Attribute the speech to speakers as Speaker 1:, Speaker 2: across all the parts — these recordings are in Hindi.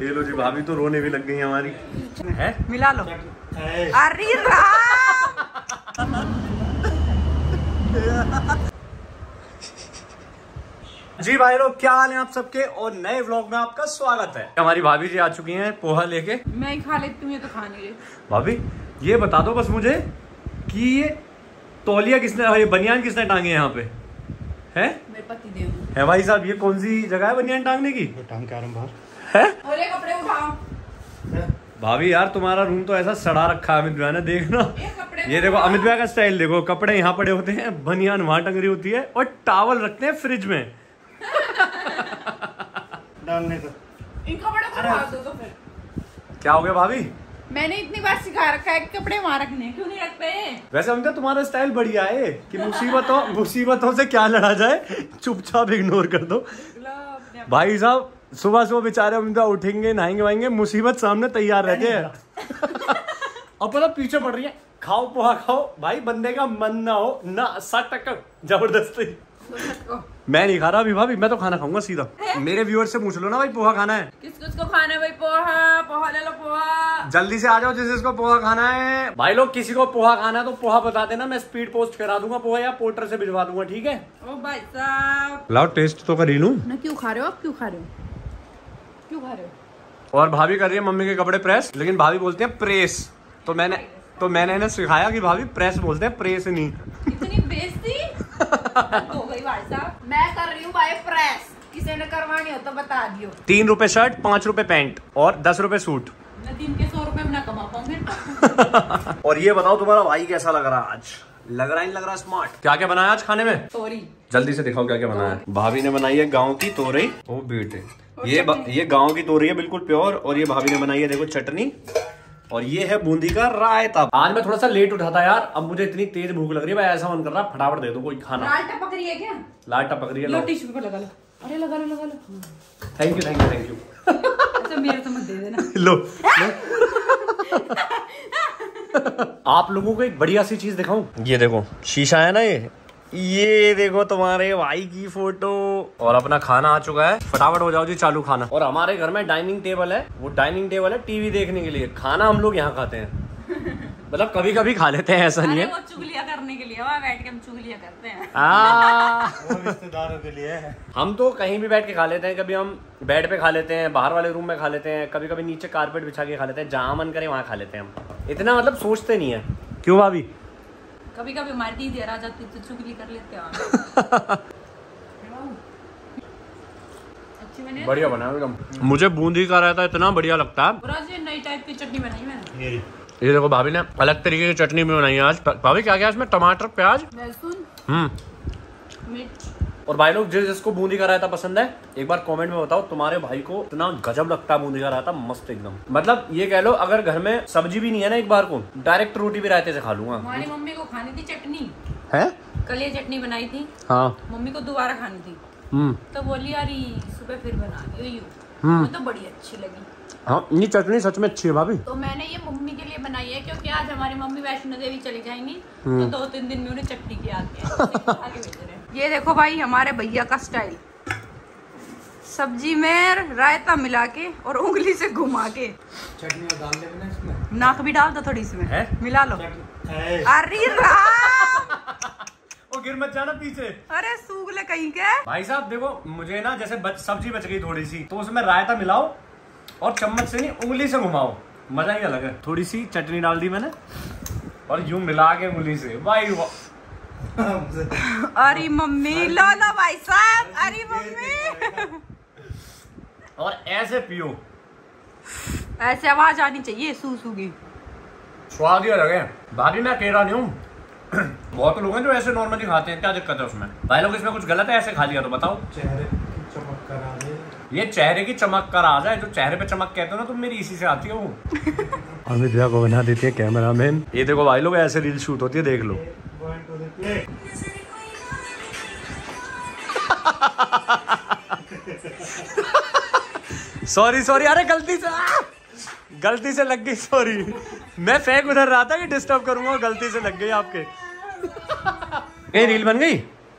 Speaker 1: ये लो जी भाभी तो रोने भी लग गई हमारी। है?
Speaker 2: मिला लो। अरे
Speaker 1: जी भाई लोग क्या हाल है आप सबके? और नए व्लॉग में आपका स्वागत है। हमारी भाभी जी आ चुकी हैं पोहा लेके।
Speaker 2: मैं ही खा लेती हूँ ये तो खा नहीं रही।
Speaker 1: भाभी ये बता दो बस मुझे कि ये तौलिया किसने ये बनियान किसने टांगे यहाँ पे? है?
Speaker 2: मेरे पति देव।
Speaker 1: है भाई साहब ये कौन सी जगह है बनियान टांगने की?
Speaker 3: टांग के आ रहा हूँ? बाहर
Speaker 1: है
Speaker 2: कपड़े उठाओ।
Speaker 1: भाभी यार तुम्हारा रूम तो ऐसा सड़ा रखा है अमित भैया ने देखना।
Speaker 2: ये
Speaker 1: ये देखो अमित भैया का स्टाइल देखो कपड़े यहाँ पड़े होते हैं बनियान वहाँ टंगरी होती है और टावल रखते हैं फ्रिज में।
Speaker 3: डालने का
Speaker 2: इन कपड़ों को उठा दो तो फिर।
Speaker 1: क्या हो गया भाभी?
Speaker 2: मैंने इतनी बार सिखा रखा है कि कपड़े वहाँ रखने क्यों नहीं रखते?
Speaker 1: वैसे भैया, तुम्हारा स्टाइल बढ़िया है कि मुसीबतों मुसीबतों से क्या लड़ा जाए चुपचाप इग्नोर कर दो। भाई साहब सुबह सुबह बेचारे भैया उठेंगे नहाएँगे वाएँगे मुसीबत सामने तैयार रहते हैं। अब पता पीछे पड़ रही है खाओ पोहा खाओ भाई बंदे का मन ना हो ना सटक ज़बरदस्ती। मैं नहीं खा रहा अभी भाभी मैं तो खाना खाऊँगा सीधा। मेरे व्यूअर से पूछ लो ना भाई पोहा खाना है?
Speaker 2: किस किस को खाना है भाई पोहा पोहा ले लो पोहा।
Speaker 1: जल्दी से आ जाओ जिसे इसको पोहा खाना है। भाई लोग किसी को पोहा खाना है तो पोहा बता देना मैं स्पीड पोस्ट करा दूँगा पोहा या पोर्टर से भिजवा दूँगा ठीक है?
Speaker 2: ओ भाई साहब।
Speaker 1: लाओ टेस्ट तो कर ही लूँ।
Speaker 2: ना क्यों खा रहे हो? आप क्यों खा रहे हो? क्यों खा रहे हो?
Speaker 1: और भाभी कर रही है मम्मी के कपड़े प्रेस लेकिन भाभी बोलते हैं प्रेस तो मैंने तो मैंने इन्हें सिखाया कि भाभी प्रेस बोलते हैं प्रेस नहीं।
Speaker 2: इतनी बेइज्जती? हो गई भाई साहब। मैं कर रही हूँ भाई प्रेस किसी ने करवानी हो तो बता दियो।
Speaker 1: तीन रुपए शर्ट पाँच रुपए पैंट और दस रुपए सूट
Speaker 2: मैं दिन के ना कमा पाऊँगी
Speaker 1: और ये बताओ तुम्हारा भाई कैसा लग रहा है आज? लग रहा ही नहीं लग रहा स्मार्ट क्या क्या बनाया आज खाने में?
Speaker 2: सॉरी
Speaker 1: जल्दी से दिखाओ क्या क्या बनाया भाभी ने बनाई है गाँव की तोरई ओ बेटे। ये ये गाँव की तोरई है बिल्कुल प्योर और ये भाभी ने बनाई है देखो चटनी। और ये है बूंदी का रायता। आज मैं थोड़ा सा लेट उठा था यार अब मुझे इतनी तेज भूख लग रही है भाई ऐसा मन कर रहा फटाफट दे दो कोई खाना।
Speaker 2: लाल टपक रही है क्या?
Speaker 1: लाल टपक रही है
Speaker 2: लो।
Speaker 1: लो
Speaker 2: टिश्यू पेपर लगा लो। अरे लगा लो लगा लो।
Speaker 1: Thank you thank you thank you
Speaker 2: अच्छा मेरे तो मत दे देना।
Speaker 1: लो। आप लोगों को एक बढ़िया सी चीज़ दिखाऊँ? ये देखो, शीशा है ना ये? ये देखो तुम्हारे भाई की फ़ोटो। और अपना खाना आ चुका है। फटाफट हो जाओ जी, चालू खाना। और हमारे घर में डाइनिंग टेबल है। वो डाइनिंग टेबल है टीवी देखने के लिए। खाना हम लोग यहाँ खाते हैं। मतलब कभी कभी खा लेते हैं ऐसा नहीं है।
Speaker 2: वो चुगलियाँ करने के लिए वहाँ बैठ के हम चुगलियाँ करते हैं।
Speaker 1: आ,
Speaker 3: रिश्तेदारों के लिए
Speaker 1: हम तो कहीं भी बैठ के खा लेते हैं कभी हम बेड पे खा लेते हैं बाहर वाले रूम में खा लेते हैं कभी कभी नीचे कारपेट बिछा के खा लेते हैं जहाँ मन करे वहाँ खा लेते हैं हम। इतना मतलब सोचते नहीं है। क्यों भाभी?
Speaker 2: कभी कभी हमारी दीदी आ जाती तो चुगली कर लेते हैं।
Speaker 1: बढ़िया बना एकदम। मुझे बूंदी का रहता इतना बढ़िया लगता। है
Speaker 2: और आज ये नई टाइप की चटनी बनाई मैंने।
Speaker 3: ये
Speaker 1: देखो भाभी ने अलग तरीके की चटनी भी बनाई है आज। भाभी क्या क्या इसमें? टमाटर प्याज?
Speaker 2: लहसुन।
Speaker 1: हम्म। और भाई लोग जिस जिसको बूंदी का रायता पसंद है एक बार कमेंट में बताओ तुम्हारे भाई को इतना गजब लगता है बूंदी का रायता मस्त एकदम। मतलब ये कह लो अगर घर में सब्ज़ी भी नहीं है ना एक बार को डायरेक्ट रोटी भी रायते से खा लूँगा।
Speaker 2: हमारी मम्मी को खानी थी चटनी।
Speaker 1: है?
Speaker 2: कल ये चटनी बनाई थी।
Speaker 1: हाँ।
Speaker 2: मम्मी को दोबारा खानी थी।
Speaker 1: हम्म।
Speaker 2: तो बोली यार सुबह फिर बना
Speaker 1: हम्म।
Speaker 2: मुझे तो बड़ी अच्छी लगी।
Speaker 1: हाँ ये चटनी सच में अच्छी है भाभी।
Speaker 2: तो मैंने ये मम्मी के लिए बनाई है क्योंकि आज हमारी मम्मी वैष्णो देवी चली जाएँगी
Speaker 1: हम्म।
Speaker 2: तो दो तीन दिन में उन्हें चटनी की आती है ये देखो भाई हमारे भैया का स्टाइल। सब्ज़ी में रायता मिला के और उंगली से घुमा के।
Speaker 3: चटनी डाल देना इसमें?
Speaker 2: नाक भी डाल दो थोड़ी इसमें। मिला लो। अरे राम!
Speaker 1: गिर मत जाना पीछे।
Speaker 2: अरे सूग ले कहीं के।
Speaker 1: भाई साहब देखो मुझे ना जैसे बच, सब्ज़ी बच गई थोड़ी सी तो उसमें रायता मिलाओ और चम्मच से नहीं उंगली से घुमाओ। मज़ा ही अलग है। थोड़ी सी चटनी डाल दी मैंने। और यूँ मिला के उंगली से। भाई वाह।
Speaker 2: अरे मम्मी लो लो भाई साहब अरे मम्मी।
Speaker 1: और ऐसे पियो।
Speaker 2: ऐसे आवाज़ आनी चाहिए सू सू की
Speaker 1: स्वाद ही अलग है। भाभी मैं अकेला नहीं हूँ। बहुत लोग हैं जो ऐसे नॉर्मली खाते हैं क्या दिक्कत है उसमें? भाई लोग इसमें कुछ गलत है ऐसे खा लिया तो बताओ।
Speaker 3: चेहरे की चमक करा दे।
Speaker 1: ये चेहरे की चमक का राज है जो चेहरे पे चमक कहते हो ना तुम मेरी इसी से आती है। वो अमित को बना देती है कैमरा मैन ये देखो भाई लोग ऐसे रील शूट होती है देख लो. सॉरी सॉरी अरे गलती से आ! गलती से लग गई सॉरी मैं फेंक उधर रहा था कि डिस्टर्ब करूँगा गलती से लग गई आपके। ये रील बन गई?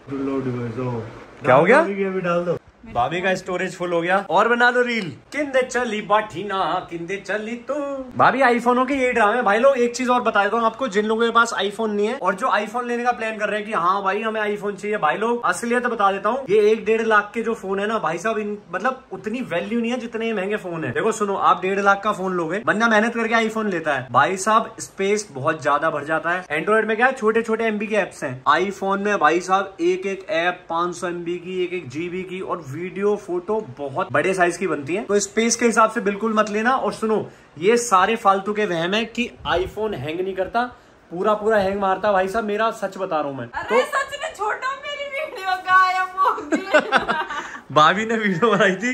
Speaker 1: क्या हो गया?
Speaker 3: डाल दो।
Speaker 1: भाभी का स्टोरेज फुल हो गया। और बना लो रील किंदे चली बाठी ना, किंदे चली तू। भाभी आईफोनों के ये ड्रामे भाई लोग एक चीज़ और बता देता हूँ आपको। जिन लोगों के पास आईफोन नहीं है, और जो आईफोन लेने का प्लान कर रहे हैं कि हाँ भाई, हमें आईफोन चाहिए। भाई लोग असलियत बता देता हूँ, ये एक डेढ़ लाख के जो फ़ोन है ना, भाई साहब, इन मतलब उतनी वैल्यू नहीं है जितने महँगे फ़ोन है। देखो, सुनो, आप डेढ़ लाख का फ़ोन लोगे, बंदा मेहनत करके आईफोन लेता है। भाई साहब स्पेस बहुत ज़्यादा भर जाता है। एंड्रॉइड में क्या है छोटे छोटे एमबी के एप्स हैं। आईफोन में, भाई साहब एक एक ऐप पाँच सौ एमबी की एक एक जीबी की और वीडियो फ़ोटो बहुत बड़े साइज़ की बनती है। तो स्पेस के हिसाब से बिल्कुल मत लेना और सुनो ये सारे फालतू के वहम है कि आईफोन हैंग नहीं करता पूरा पूरा हैंग मारता भाई साहब मेरा सच बता रहा हूँ मैं।
Speaker 2: अरे सच में छोड़ो मेरी वीडियो गायब
Speaker 1: भाभी ने वीडियो बनाई थी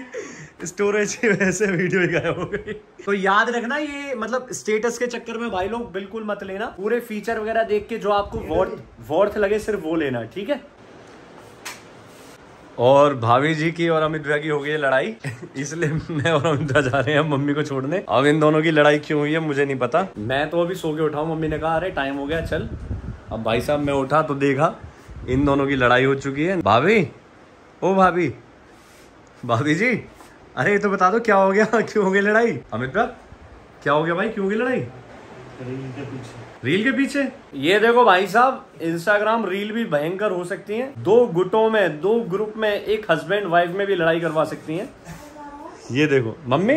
Speaker 1: स्टोरेज की वजह से वीडियो ही गायब हो गई। तो याद रखना ये मतलब स्टेटस के चक्कर में भाई लोग बिल्कुल मत लेना। पूरे फीचर वगैरह देख के जो आपको वर्थ वर्थ लगे सिर्फ़ वो लेना ठीक है? और भाभी जी की और अमित भैया की हो गई है लड़ाई। इसलिए मैं और अमित भैया जा रहे हैं मम्मी को छोड़ने। अब इन दोनों की लड़ाई क्यों हुई है, मुझे नहीं पता। मैं तो अभी सो के उठाऊं मम्मी ने कहा, अरे टाइम हो गया, चल। अब भाई साहब, मैं उठा तो देखा, इन दोनों की लड़ाई हो चुकी है। भाभी, ओ भाभी भाभी जी, अरे तो बता दो, क्या हो गया? क्यों हो गई लड़ाई? अमित भैया, क्या हो गया भाई? क्यों हो गई लड़ाई? रील के पीछे? ये देखो भाई साहब इंस्टाग्राम रील भी भयंकर हो सकती है। दो गुटों में दो ग्रुप में एक हस्बैंड वाइफ में भी लड़ाई करवा सकती है। ये देखो मम्मी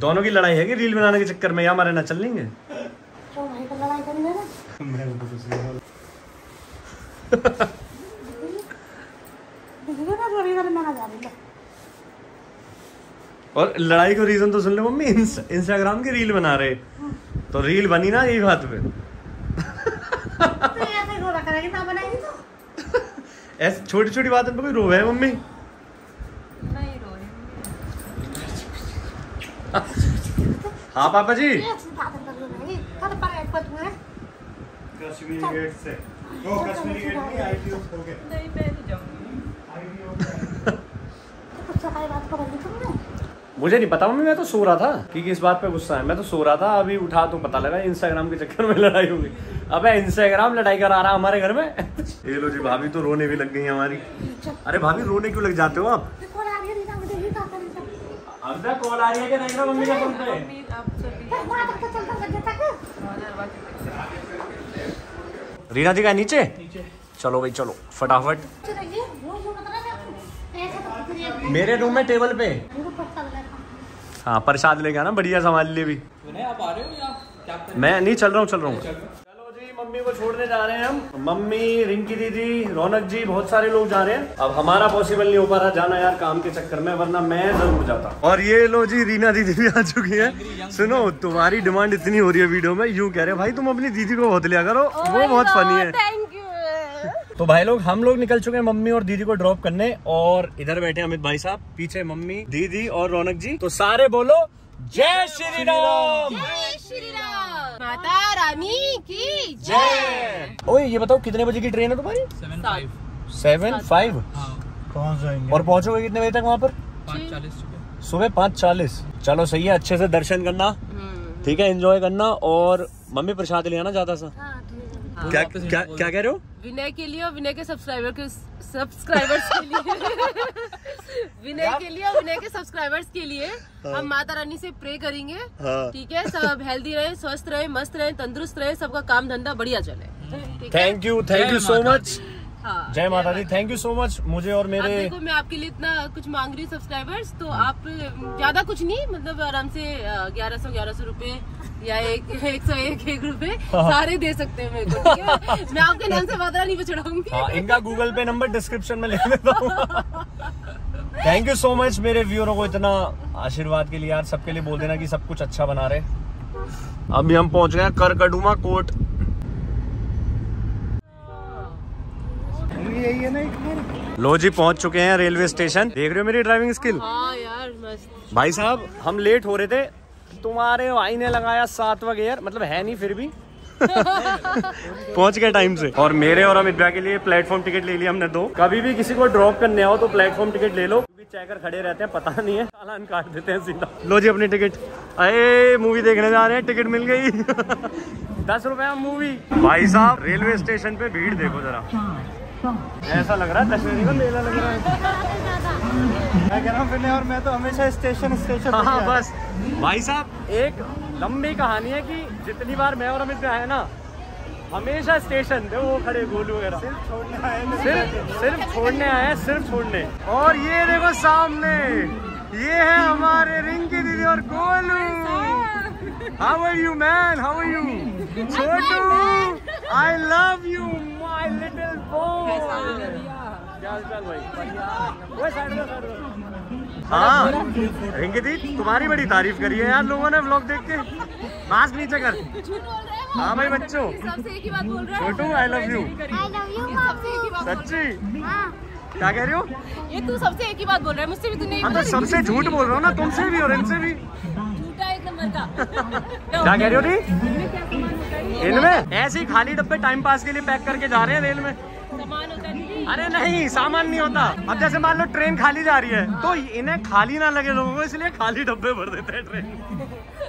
Speaker 1: दोनों की लड़ाई है कि रील बनाने के चक्कर में? या हमारे ना चल लेंगे।
Speaker 4: तो जा रही है
Speaker 1: और लड़ाई का रीजन तो सुन लो मम्मी इंस्टाग्राम की रील बना रहे। तो रील बनी ना यही बात पे
Speaker 4: तो ये ऐसे ही तो?
Speaker 1: ऐसे छोटी छोटी बातों पे कोई रोवे है मम्मी?
Speaker 2: नहीं रो
Speaker 1: हाँ। पापा जी?
Speaker 3: कश्मीरी गेट से। वो कश्मीरी गेट नहीं हो गया।
Speaker 2: नहीं मैं नहीं जाऊँगी।
Speaker 4: तो सफ़ाई बात
Speaker 1: मुझे नहीं पता मम्मी मैं तो सो रहा था। कि किस बात पे गुस्सा है? मैं तो सो रहा था अभी उठा तो पता लगा इंस्टाग्राम के चक्कर में लड़ाई हो गई। अबे इंस्टाग्राम लड़ाई करा रहा हमारे घर में। ये लो जी भाभी तो रोने भी लग गई हमारी। अरे भाभी रोने क्यों लग जाते हो आप?
Speaker 4: देखो आ रही है रीना
Speaker 1: कॉल आ रही है कि नहीं ना मम्मी का फ़ोन पे? जी का नीचे? चलो भाई चलो फटाफट।
Speaker 4: तो
Speaker 1: मेरे रूम में टेबल पे। हाँ प्रसाद लेके आना बढ़िया हमारे लिए भी।
Speaker 5: आप आ रहे हो या
Speaker 1: मैं नहीं चल रहा हूँ चल रहा हूँ। चलो। जी मम्मी को छोड़ने जा रहे हैं हम। मम्मी रिंकी दीदी रौनक जी बहुत सारे लोग जा रहे हैं। अब हमारा पॉसिबल नहीं हो पा रहा जाना यार काम के चक्कर में वरना मैं ज़रूर जाता। और ये लो जी रीना दीदी भी आ चुकी है। सुनो तुम्हारी डिमांड इतनी हो रही है वीडियो में यूँ कह रहे हैं भाई तुम अपनी दीदी को बहुत लिया करो वो बहुत फनी है। तो भाई लोग हम लोग निकल चुके हैं मम्मी और दीदी को ड्रॉप करने और इधर बैठे अमित भाई साहब पीछे मम्मी दीदी और रौनक जी। तो सारे बोलो जय श्री राम
Speaker 2: श्री राम माता रानी की
Speaker 1: जय! ओए ये बताओ कितने बजे की ट्रेन है तुम्हारी?
Speaker 5: सेवन फाइव
Speaker 1: सेवन फाइव
Speaker 5: हाँ।
Speaker 3: जाएँगे?
Speaker 1: और पहुंचोगे कितने बजे तक वहाँ पर?
Speaker 5: पाँच चालीस सुबह।
Speaker 1: पाँच चालीस। चलो सही है अच्छे से दर्शन करना। ठीक है एंजॉय करना और मम्मी प्रसाद ले आना ज़्यादा सा।
Speaker 4: हाँ है।
Speaker 1: क्या क्या क्या कह रहे हो?
Speaker 6: विनय के लिए और विनय के सब्सक्राइबर के सब्सक्राइबर्स के लिए। विनय के लिए और विनय के सब्सक्राइबर्स के लिए हम माता रानी से प्रे करेंगे।
Speaker 1: हाँ।
Speaker 6: ठीक है? सब हेल्दी रहे स्वस्थ रहे मस्त रहे तंदुरुस्त रहे सबका काम धंधा बढ़िया चले।
Speaker 1: Thank you thank you so much
Speaker 6: हाँ
Speaker 1: जय माता दी। थैंक यू सो मच मुझे और मेरे
Speaker 6: देखो मैं आपके लिए इतना कुछ मांग रही हूँ सब्सक्राइबर्स तो आप ज़्यादा कुछ नहीं मतलब आराम से ग्यारह सौ ग्यारह सौ रूपए या एक एक सौ एक एक रूपए
Speaker 1: हाँ।
Speaker 6: सारे दे सकते हैं मेरे को है? मैं आपके नाम से माता रानी पे
Speaker 1: हाँ इनका गूगल पे नंबर डिस्क्रिप्शन में लिख देता हूँ। थैंक यू सो मच मेरे व्यूअरों को इतना आशीर्वाद के लिए। यार सबके लिए बोल देना कि सब कुछ अच्छा बना रहे। अभी हम पहुँच गए हैं करकडुमा कोर्ट।
Speaker 3: यही है ना एक
Speaker 1: लो जी पहुँच चुके हैं रेलवे स्टेशन। देख रहे हो मेरी ड्राइविंग स्किल
Speaker 6: हाँ यार मस्त।
Speaker 1: भाई साहब हम लेट हो रहे थे। तुम्हारे भाई ने लगाया सातवा गियर मतलब है नहीं फिर भी। पहुँच गए टाइम से। और मेरे और अमित भैया के लिए प्लेटफॉर्म टिकट ले लिया हमने दो। कभी भी किसी को ड्रॉप करने आओ तो प्लेटफॉर्म टिकट ले लो। क्योंकि चेकर खड़े रहते हैं पता नहीं है। चालान काट देते हैं सीधा। लो जी अपनी टिकट अरे मूवी देखने जा रहे हैं टिकट मिल गई। दस रुपया मूवी भाई साहब रेलवे स्टेशन पे भीड़ देखो जरा। ऐसा लग रहा है दशहरे का मेला लग रहा है।
Speaker 3: मैं कह रहा हूँ फिर और मैं तो हमेशा स्टेशन स्टेशन
Speaker 1: हाँ हाँ बस। भाई साहब। एक लंबी कहानी है कि जितनी बार मैं और अमित में आए ना हमेशा स्टेशन थे वो खड़े गोलू वगैरह।
Speaker 3: सिर्फ़ छोड़ने आए
Speaker 1: सिर्फ़ सिर्फ़ छोड़ने आए हैं सिर्फ़ छोड़ने। और ये देखो सामने ये है हमारे रिंकी दीदी और Golu. How are you man how are you Chhotu I love you हाँ रिंकी दी तुम्हारी बड़ी तारीफ़ करी है यार लोगों ने ब्लॉग देख के। मास्क नीचे कर।
Speaker 6: हैं
Speaker 1: भाई बच्चों। छोटू आई लव यू सच्ची? क्या कह रही हो?
Speaker 6: ये तू सबसे एक ही बात बोल रहा है मुझसे भी तू नहीं
Speaker 1: हाँ तो सबसे झूठ बोल रहा हूँ ना तुमसे भी और इनसे भी।
Speaker 6: झूठा एक नंबर का
Speaker 1: क्या कह रही हो दी इनमें ऐसे ही खाली डब्बे टाइम पास के लिए पैक करके जा रहे हैं रेल में। अरे नहीं सामान नहीं होता। अब जैसे मान लो ट्रेन खाली जा रही है तो इन्हें खाली ना लगे लोगों को इसलिए खाली डब्बे भर देते हैं ट्रेन।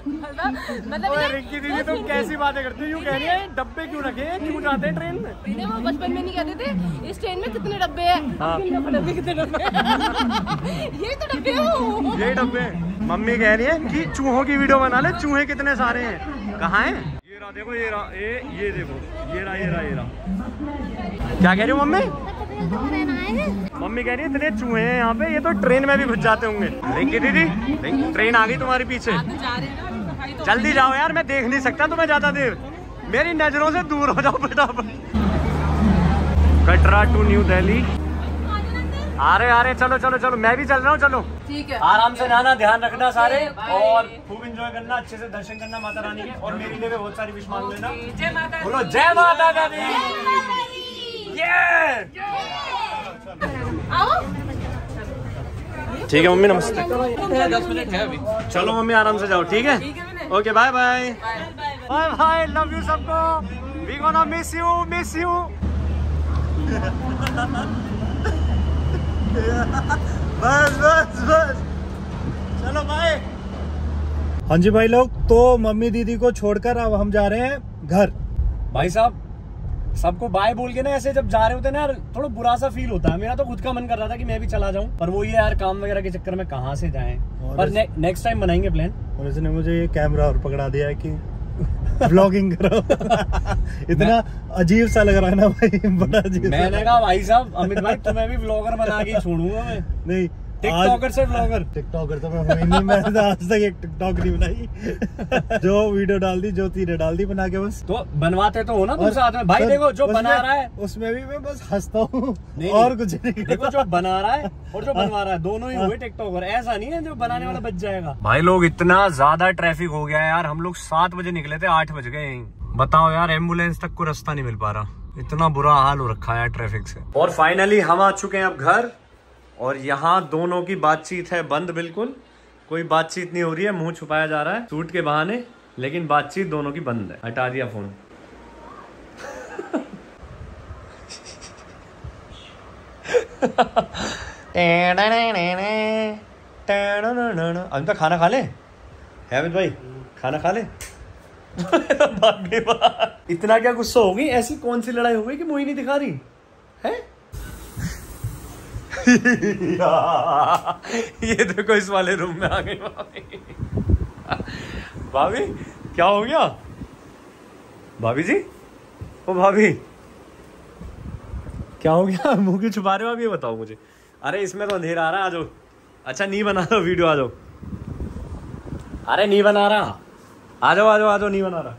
Speaker 6: मतलब मतलब
Speaker 1: रिंकी दीदी तुम कैसी बातें करती हो? यूँ कह रही है डब्बे क्यों रखे क्यों जाते हैं ट्रेन? में
Speaker 6: वो बचपन में नहीं कहते थे इस ट्रेन में कितने डब्बे हैं?
Speaker 1: हाँ।
Speaker 6: डब्बे कितने डब्बे ये तो डब्बे हो।
Speaker 1: ये डब्बे। मम्मी कह रही है कि चूहों की वीडियो बना ले चूहे कितने सारे हैं? कहाँ हैं? ये रहा देखो ये रहा ये ये देखो ये रहा ये रहा ये रहा। क्या कह रही हो मम्मी? मम्मी कह रही है इतने चूहे हैं यहाँ पे ये तो ट्रेन में भी घुस जाते होंगे। रिंकी दीदी। ट्रेन आ गई तुम्हारे पीछे।
Speaker 6: जा रहे हैं ना सफ़ाई तो
Speaker 1: जल्दी जाओ यार मैं देख नहीं सकता तुम्हें ज़्यादा देर। मेरी नज़रों से दूर हो जाओ फटाफट। Katra to new Delhi. आ रहे आ रहे चलो चलो चलो मैं भी चल रहा हूँ चलो।
Speaker 6: ठीक है।
Speaker 1: आराम से जाना ध्यान रखना सारे और खूब एंजॉय करना अच्छे से दर्शन करना माता रानी के और मेरे लिए भी बहुत सारी विश मांग लेना। बोलो जय माता दी। ठीक है मम्मी नमस्ते।
Speaker 5: दस मिनट है अभी
Speaker 1: चलो मम्मी आराम से जाओ ठीक है? Okay bye bye
Speaker 6: bye bye
Speaker 1: bye bye love you सबको. We gonna miss you miss you बस बस बस. चलो बाय
Speaker 3: हाँ जी भाई लोग तो मम्मी दीदी को छोड़कर अब हम जा रहे हैं घर।
Speaker 1: भाई साहब सबको बाय बोल के ना ऐसे जब जा रहे होते ना यार थोड़ा बुरा सा फील होता है। मेरा तो खुद का मन कर रहा था कि मैं भी चला जाऊँ पर वो ये यार काम वगैरह के चक्कर में कहाँ से जाएँ? पर
Speaker 3: इस-
Speaker 1: नेक्स्ट टाइम बनाएँगे प्लान
Speaker 3: और इसने मुझे ये कैमरा और पकड़ा दिया है कि ब्लॉगिंग करो। इतना अजीब सा लग रहा है ना भाई बड़ा अजीब
Speaker 1: मैंने कहा भाई साहब अमित भाई तुम्हें भी ब्लॉगर बना के छोड़ूँगा मैं।
Speaker 3: नहीं
Speaker 1: टिकटॉकर से ब्लॉगर
Speaker 3: टिकटॉकर तो मैं हुई नहीं मैंने तो आज तक एक टिकटॉक नहीं बनाई। जो वीडियो डाल दी जो तीन डाल दी बना के बस।
Speaker 1: तो बनवाते तो हो ना तुम साथ में। भाई देखो जो बना रहा है।
Speaker 3: उसमें भी मैं बस हंसता हूँ और कुछ नहीं
Speaker 1: देखो जो बना रहा है और जो बनवा रहा है दोनों ही हुए टिकटॉकर। ऐसा नहीं है जो बनाने वाला बच जाएगा। भाई लोग इतना ज़्यादा ट्रैफ़िक हो गया है यार। हम लोग सात बजे निकले थे आठ बज गए। यहीं बताओ यार एंबुलेंस तक को रास्ता नहीं मिल पा रहा। इतना बुरा हाल हो रखा है यार ट्रैफ़िक से। और फाइनली हम आ चुके हैं अब घर। और यहाँ दोनों की बातचीत है बंद बिल्कुल। कोई बातचीत नहीं हो रही है, मुँह छुपाया जा रहा है। सूट के बहाने, लेकिन बातचीत दोनों की बंद है। हटा दिया फ़ोन। अभी तक खाना खा ले? है भाई, खाना खा ले। इतना क्या गुस्सा हो गई ऐसी कौन सी लड़ाई हो गई कि मुझे नहीं दिखा रही? है? ये देखो इस वाले रूम में आ गई भाभी। क्या हो गया? भाभी जी? ओ भाभी। क्या हो गया? मुँह क्यों छुपा रहे हो ये बताओ मुझे। अरे, इसमें तो अंधेरा आ रहा है आ जाओ। अच्छा नहीं बना रहा, वीडियो, आ जाओ। अरे, नहीं बना रहा। आ जाओ आ जाओ आ जाओ, नहीं बना रहा।